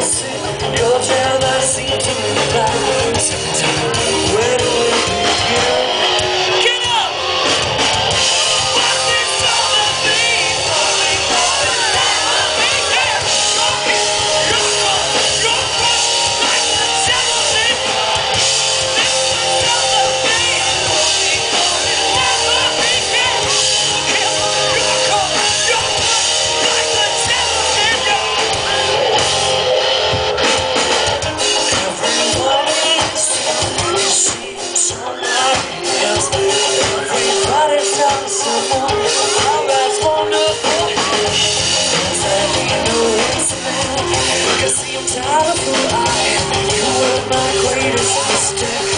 Yes. Doubtful I You were my greatest mistake